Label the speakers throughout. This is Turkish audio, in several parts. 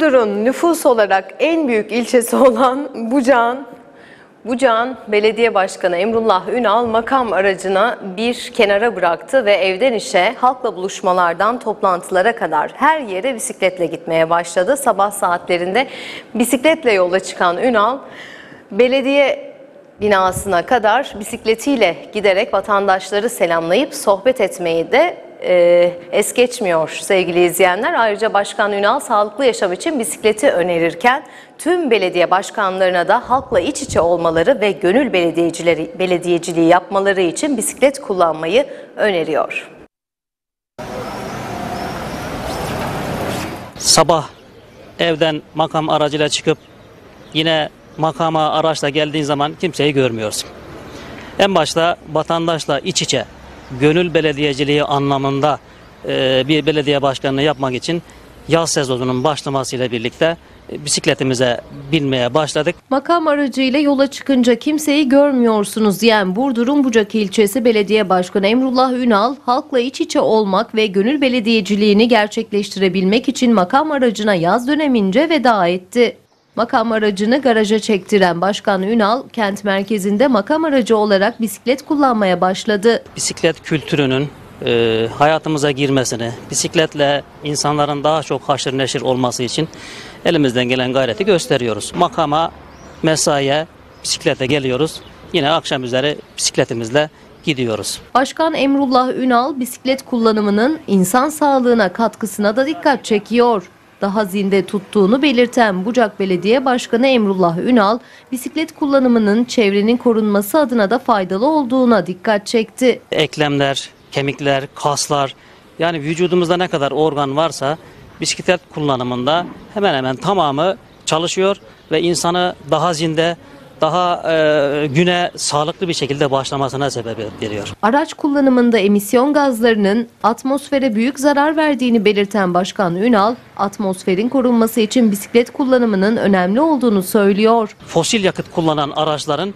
Speaker 1: Burdur'un nüfus olarak en büyük ilçesi olan Bucağ'ın Bucağ'ın Belediye Başkanı Emrullah Ünal makam aracına bir kenara bıraktı ve evden işe, halkla buluşmalardan toplantılara kadar her yere bisikletle gitmeye başladı. Sabah saatlerinde bisikletle yola çıkan Ünal, belediye binasına kadar bisikletiyle giderek vatandaşları selamlayıp sohbet etmeyi de e, es geçmiyor sevgili izleyenler. Ayrıca Başkan Ünal sağlıklı yaşam için bisikleti önerirken tüm belediye başkanlarına da halkla iç içe olmaları ve gönül belediyecileri belediyeciliği yapmaları için bisiklet kullanmayı öneriyor.
Speaker 2: sabah evden makam aracıyla çıkıp yine makama araçla geldiğin zaman kimseyi görmüyorsun. En başta vatandaşla iç içe gönül belediyeciliği anlamında e, bir belediye başkanlığı yapmak için yaz sezonunun başlamasıyla birlikte e, bisikletimize binmeye başladık.
Speaker 1: Makam aracıyla yola çıkınca kimseyi görmüyorsunuz diyen Burdur'un Bucak ilçesi belediye başkanı Emrullah Ünal, halkla iç içe olmak ve gönül belediyeciliğini gerçekleştirebilmek için makam aracına yaz dönemince veda etti. Makam aracını garaja çektiren Başkan Ünal, kent merkezinde makam aracı olarak bisiklet kullanmaya başladı.
Speaker 2: bisiklet kültürünün e, hayatımıza girmesini, bisikletle insanların daha çok haşır neşir olması için elimizden gelen gayreti gösteriyoruz. Makama, mesaiye bisikletle geliyoruz. Yine akşam üzeri bisikletimizle gidiyoruz.
Speaker 1: Başkan Emrullah Ünal bisiklet kullanımının insan sağlığına katkısına da dikkat çekiyor. Daha zinde tuttuğunu belirten Bucak Belediye Başkanı Emrullah Ünal, bisiklet kullanımının çevrenin korunması adına da faydalı olduğuna dikkat çekti.
Speaker 2: Eklemler, kemikler, kaslar yani vücudumuzda ne kadar organ varsa bisiklet kullanımında hemen hemen tamamı çalışıyor ve insanı daha zinde, daha e, güne sağlıklı bir şekilde başlamasına sebebiyet veriyor.
Speaker 1: Araç kullanımında emisyon gazlarının atmosfere büyük zarar verdiğini belirten Başkan Ünal, atmosferin korunması için bisiklet kullanımının önemli olduğunu söylüyor.
Speaker 2: fosil yakıt kullanan araçların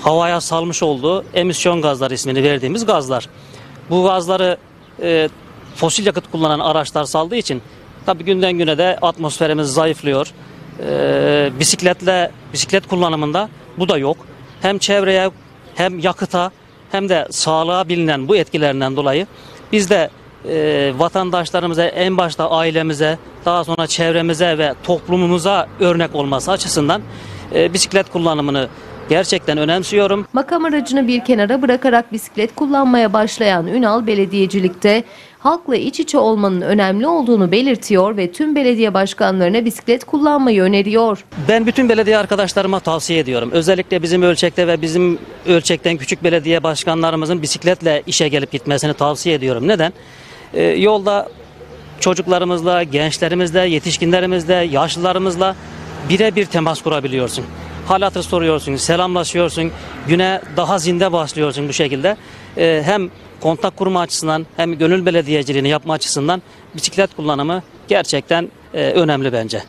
Speaker 2: havaya salmış olduğu emisyon gazları ismini verdiğimiz gazlar. Bu gazları e, fosil yakıt kullanan araçlar saldığı için tabii günden güne de atmosferimiz zayıflıyor. E, bisikletle bisiklet kullanımında bu da yok. Hem çevreye hem yakıta hem de sağlığa bilinen bu etkilerinden dolayı biz de e, vatandaşlarımıza en başta ailemize daha sonra çevremize ve toplumumuza örnek olması açısından e, bisiklet kullanımını gerçekten önemsiyorum.
Speaker 1: Makam aracını bir kenara bırakarak bisiklet kullanmaya başlayan Ünal belediyecilikte halkla iç içe olmanın önemli olduğunu belirtiyor ve tüm belediye başkanlarına bisiklet kullanmayı öneriyor.
Speaker 2: Ben bütün belediye arkadaşlarıma tavsiye ediyorum. Özellikle bizim ölçekte ve bizim ölçekten küçük belediye başkanlarımızın bisikletle işe gelip gitmesini tavsiye ediyorum. Neden? Ee, yolda çocuklarımızla, gençlerimizle, yetişkinlerimizle, yaşlılarımızla birebir temas kurabiliyorsun. Hal hatır soruyorsun, selamlaşıyorsun, güne daha zinde başlıyorsun bu şekilde. Ee, hem kontak kurma açısından hem gönül belediyeciliğini yapma açısından bisiklet kullanımı gerçekten e, önemli bence.